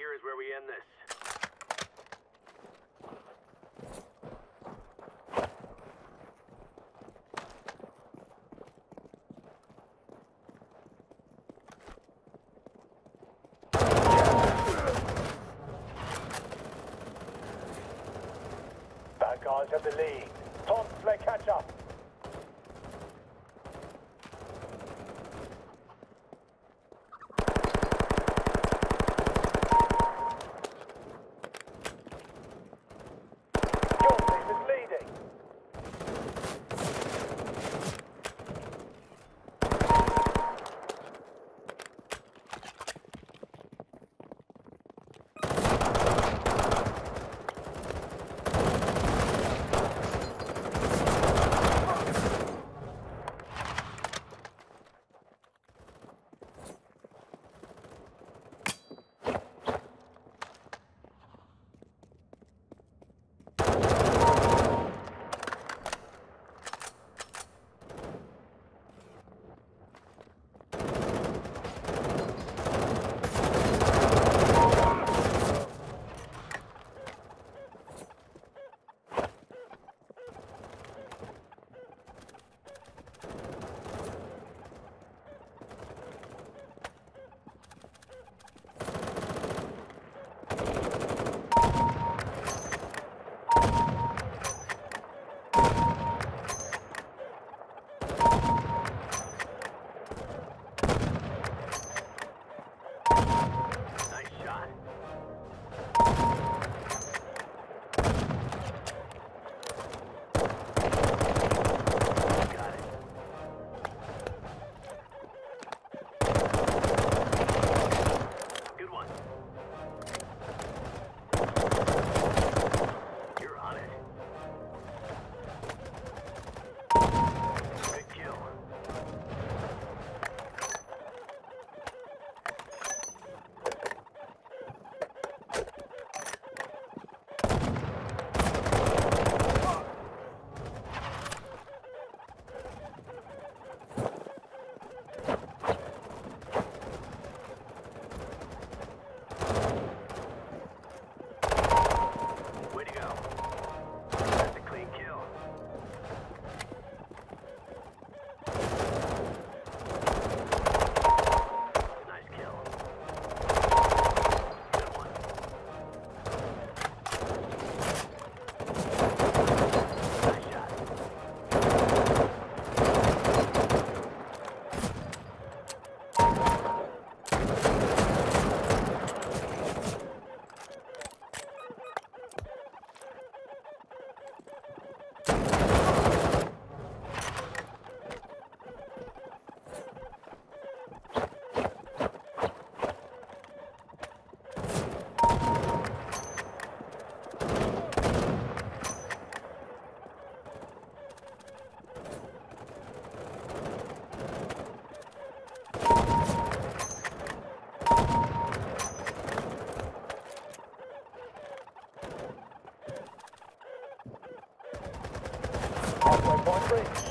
here is where we end this. Guys have the lead. Tom, play catch up. 对。